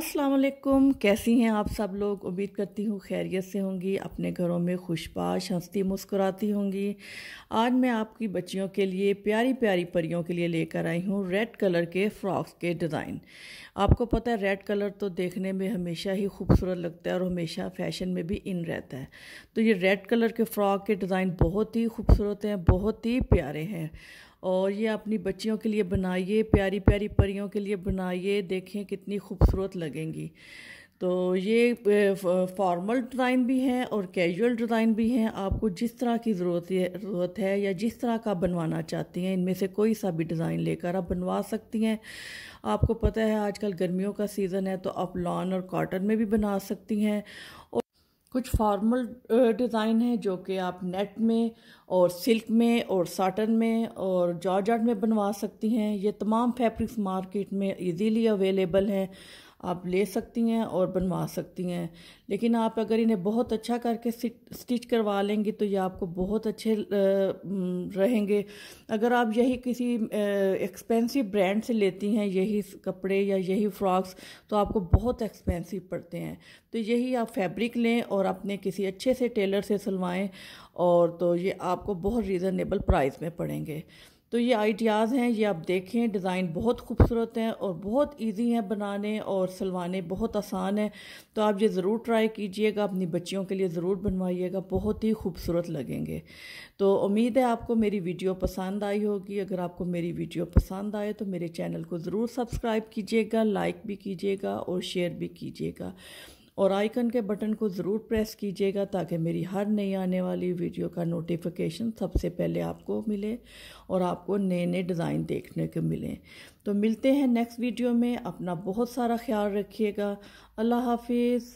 अस्सलाम वालेकुम कैसी हैं आप सब लोग? उम्मीद करती हूँ खैरियत से होंगी। अपने घरों में खुशबाश हंसती मुस्कुराती होंगी। आज मैं आपकी बच्चियों के लिए, प्यारी प्यारी परियों के लिए लेकर आई हूँ रेड कलर के फ्रॉक्स के डिज़ाइन। आपको पता है, रेड कलर तो देखने में हमेशा ही खूबसूरत लगता है और हमेशा फ़ैशन में भी इन रहता है। तो ये रेड कलर के फ़्रॉक के डिज़ाइन बहुत ही खूबसूरत हैं, बहुत ही प्यारे हैं। और ये अपनी बच्चियों के लिए बनाइए प्यारी प्यारी परियों के लिए बनाइए, देखें कितनी खूबसूरत लगेंगी। तो ये फॉर्मल डिज़ाइन भी हैं और कैजुअल डिज़ाइन भी हैं। आपको जिस तरह की ज़रूरत ज़रूरत है या जिस तरह का बनवाना चाहती हैं, इनमें से कोई सा भी डिज़ाइन लेकर आप बनवा सकती हैं। आपको पता है आजकल गर्मियों का सीज़न है तो आप लॉन और कॉटन में भी बना सकती हैं। कुछ फॉर्मल डिज़ाइन है जो कि आप नेट में और सिल्क में और साटन में और जॉर्जट में बनवा सकती हैं। ये तमाम फैब्रिक्स मार्केट में इजीली अवेलेबल हैं। आप ले सकती हैं और बनवा सकती हैं। लेकिन आप अगर इन्हें बहुत अच्छा करके स्टिच करवा लेंगी तो ये आपको बहुत अच्छे रहेंगे। अगर आप यही किसी एक्सपेंसिव ब्रांड से लेती हैं, यही कपड़े या यही फ्रॉक्स तो आपको बहुत एक्सपेंसिव पड़ते हैं। तो यही आप फैब्रिक लें और अपने किसी अच्छे से टेलर से सिलवाएँ और तो ये आपको बहुत रीज़नेबल प्राइस में पड़ेंगे। तो ये आइडियाज़ हैं, ये आप देखें डिज़ाइन बहुत खूबसूरत हैं और बहुत इजी हैं बनाने और सिलवाने, बहुत आसान है। तो आप ये ज़रूर ट्राई कीजिएगा, अपनी बच्चियों के लिए ज़रूर बनवाइएगा, बहुत ही खूबसूरत लगेंगे। तो उम्मीद है आपको मेरी वीडियो पसंद आई होगी। अगर आपको मेरी वीडियो पसंद आए तो मेरे चैनल को ज़रूर सब्सक्राइब कीजिएगा लाइक भी कीजिएगा और शेयर भी कीजिएगा। और आइकन के बटन को ज़रूर प्रेस कीजिएगा ताकि मेरी हर नई आने वाली वीडियो का नोटिफिकेशन सबसे पहले आपको मिले और आपको नए नए डिज़ाइन देखने को मिलें। तो मिलते हैं नेक्स्ट वीडियो में। अपना बहुत सारा ख्याल रखिएगा। अल्लाह हाफिज़।